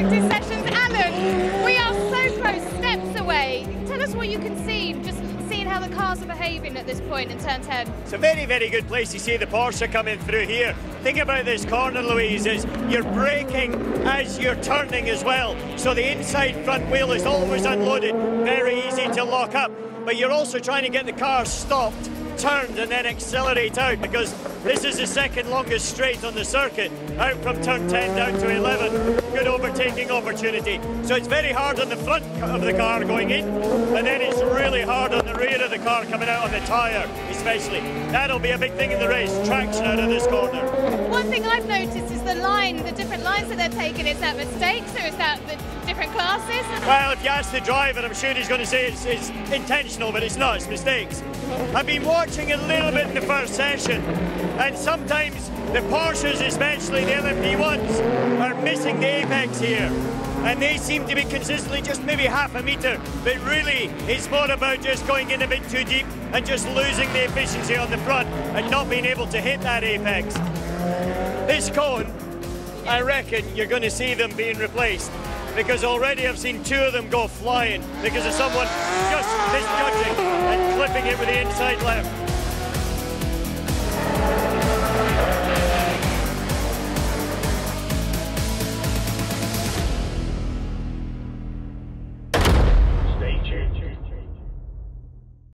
practice sessions. Allan, we are so close, steps away. Tell us what you can see, just seeing how the cars are behaving at this point in turn 10. It's a very, very good place to see the Porsche coming through here. Think about this corner, Louise, is you're braking as you're turning as well. So the inside front wheel is always unloaded, very easy to lock up. But you're also trying to get the car stopped turned and then accelerate out because this is the second longest straight on the circuit out from turn 10 down to 11 good overtaking opportunity. So it's very hard on the front of the car going in and then it's really hard on the rear of the car coming out on the tyre especially. That'll be a big thing in the race traction out of this corner. One thing I've noticed is the line the different lines that they're taking. Is that mistakes or is that the different classes? Well if you ask the driver I'm sure he's going to say it's, it's intentional but it's not it's mistakes. I've been watching a little bit in the first session, and sometimes the Porsches, especially the LMP1s, are the apex here. And they seem to be consistently just maybe half a metre, but really it's more about just going in a bit too deep and just losing the efficiency on the front and not being able to hit that apex. This cone, I reckon you're going to see them being replaced because already I've seen two of them go flying because of someone just misjudging and clipping it with the inside left.